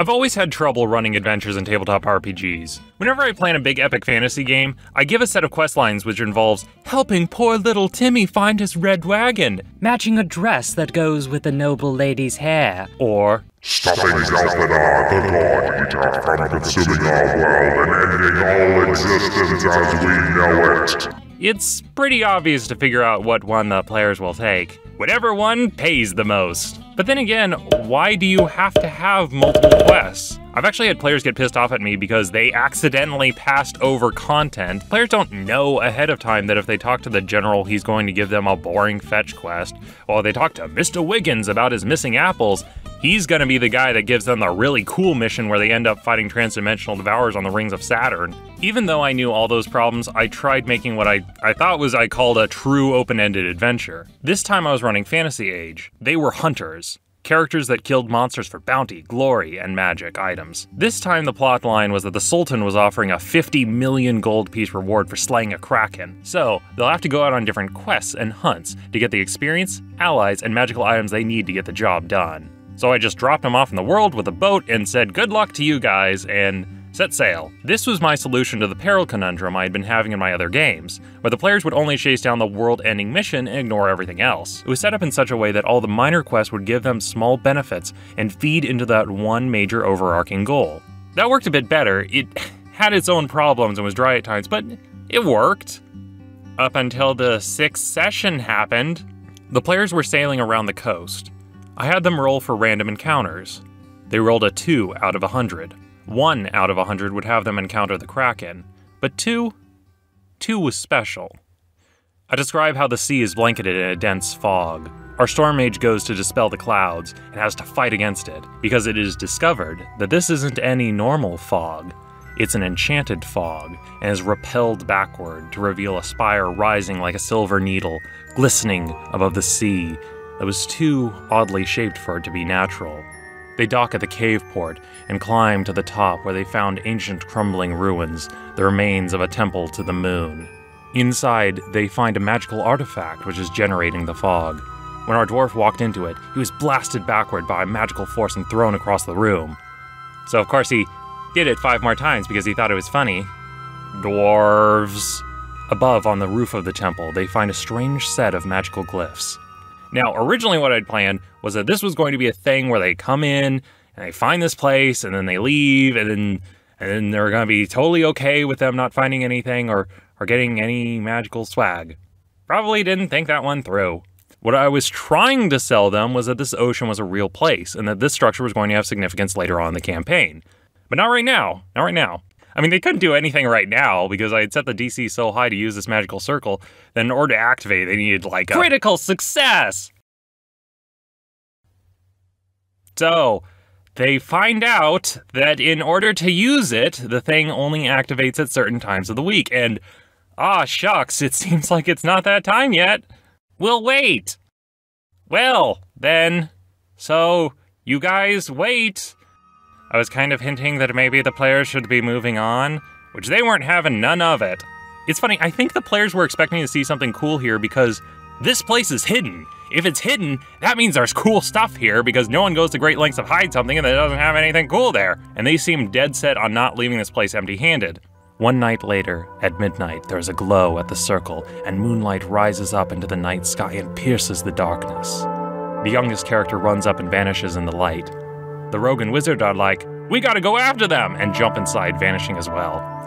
I've always had trouble running adventures in tabletop RPGs. Whenever I plan a big epic fantasy game, I give a set of quest lines which involves helping poor little Timmy find his red wagon, matching a dress that goes with the noble lady's hair, or stopping Zalfadar, the God Eater, from consuming our world and ending all existence as we know it. It's pretty obvious to figure out what one the players will take. Whatever one pays the most. But then again, why do you have to have multiple quests? I've actually had players get pissed off at me because they accidentally passed over content. Players don't know ahead of time that if they talk to the general, he's going to give them a boring fetch quest, or they talk to Mr. Wiggins about his missing apples, he's gonna be the guy that gives them the really cool mission where they end up fighting transdimensional devourers on the rings of Saturn. Even though I knew all those problems, I tried making what I, I thought was I called a true open-ended adventure. This time I was running Fantasy Age. They were hunters. Characters that killed monsters for bounty, glory, and magic items. This time the plot line was that the Sultan was offering a 50 million gold piece reward for slaying a kraken. So, they'll have to go out on different quests and hunts to get the experience, allies, and magical items they need to get the job done. So I just dropped them off in the world with a boat and said good luck to you guys and set sail. This was my solution to the peril conundrum I had been having in my other games, where the players would only chase down the world-ending mission and ignore everything else. It was set up in such a way that all the minor quests would give them small benefits and feed into that one major overarching goal. That worked a bit better. It had its own problems and was dry at times, but it worked. Up until the sixth session happened. The players were sailing around the coast. I had them roll for random encounters. They rolled a 2 out of a 100. 1 out of a 100 would have them encounter the Kraken, but 2? 2 was special. I describe how the sea is blanketed in a dense fog. Our storm mage goes to dispel the clouds and has to fight against it because it is discovered that this isn't any normal fog. It's an enchanted fog and is repelled backward to reveal a spire rising like a silver needle, glistening above the sea that was too oddly shaped for it to be natural. They dock at the cave port and climb to the top where they found ancient crumbling ruins, the remains of a temple to the moon. Inside, they find a magical artifact which is generating the fog. When our dwarf walked into it, he was blasted backward by a magical force and thrown across the room. So, of course, he did it five more times because he thought it was funny. Dwarves. Above, on the roof of the temple, they find a strange set of magical glyphs. Now, originally what I'd planned was that this was going to be a thing where they come in and they find this place and then they leave and then and then they're going to be totally okay with them not finding anything or or getting any magical swag. Probably didn't think that one through. What I was trying to sell them was that this ocean was a real place and that this structure was going to have significance later on in the campaign. But not right now. Not right now. I mean, they couldn't do anything right now because I had set the DC so high to use this magical circle that in order to activate, they needed like a critical success. So, they find out that in order to use it, the thing only activates at certain times of the week. And, ah, shucks, it seems like it's not that time yet. We'll wait. Well, then, so you guys wait. I was kind of hinting that maybe the players should be moving on, which they weren't having none of it. It's funny, I think the players were expecting to see something cool here because this place is hidden. If it's hidden, that means there's cool stuff here because no one goes to great lengths to hide something and it doesn't have anything cool there. And they seem dead set on not leaving this place empty handed. One night later, at midnight, there is a glow at the circle, and moonlight rises up into the night sky and pierces the darkness. The youngest character runs up and vanishes in the light. The rogue and wizard are like, we gotta go after them, and jump inside, vanishing as well.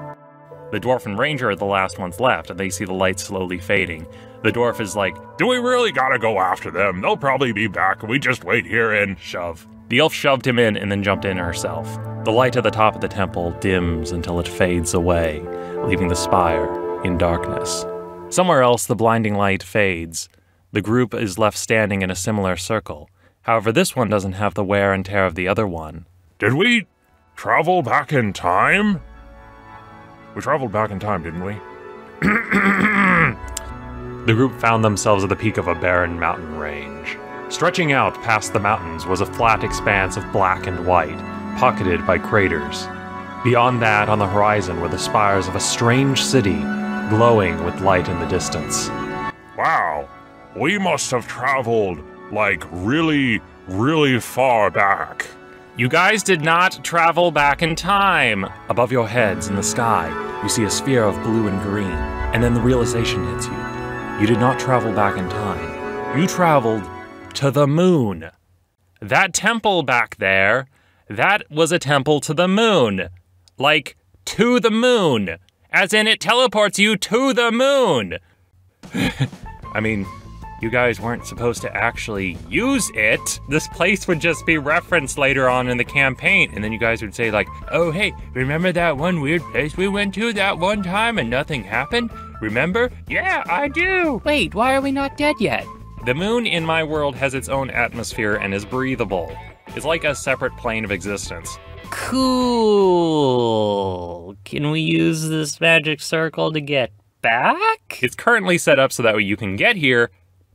The dwarf and ranger are the last ones left, and they see the light slowly fading. The dwarf is like, Do we really gotta go after them? They'll probably be back. We just wait here and shove. The elf shoved him in and then jumped in herself. The light at the top of the temple dims until it fades away, leaving the spire in darkness. Somewhere else, the blinding light fades. The group is left standing in a similar circle. However, this one doesn't have the wear and tear of the other one. Did we travel back in time? We traveled back in time, didn't we? the group found themselves at the peak of a barren mountain range. Stretching out past the mountains was a flat expanse of black and white, pocketed by craters. Beyond that, on the horizon, were the spires of a strange city, glowing with light in the distance. Wow, we must have traveled like really, really far back. You guys did not travel back in time. Above your heads in the sky, you see a sphere of blue and green, and then the realization hits you. You did not travel back in time. You traveled to the moon. That temple back there, that was a temple to the moon. Like, to the moon. As in, it teleports you to the moon. I mean, you guys weren't supposed to actually use it. This place would just be referenced later on in the campaign, and then you guys would say, like, oh, hey, remember that one weird place we went to that one time and nothing happened? Remember? Yeah, I do. Wait, why are we not dead yet? The moon in my world has its own atmosphere and is breathable. It's like a separate plane of existence. Cool. Can we use this magic circle to get back? It's currently set up so that way you can get here,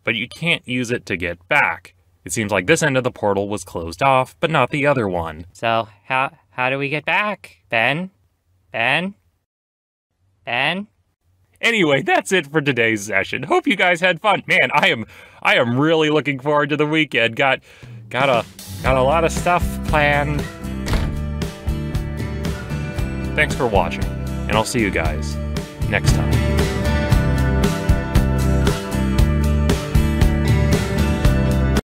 but you can't use it to get back. It seems like this end of the portal was closed off, but not the other one. So, how how do we get back? Ben? Ben? Ben? Anyway, that's it for today's session. Hope you guys had fun. Man, I am I am really looking forward to the weekend. Got got a got a lot of stuff planned. Thanks for watching, and I'll see you guys next time.